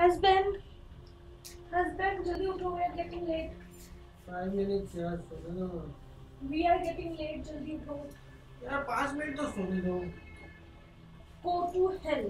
Husband husband जल्दी उठो we are getting late five minutes यार सोने दो। वी आर गेटिंग लेट जल्दी उठो। यार पाँच मिनट तो सोने दो। Go to hell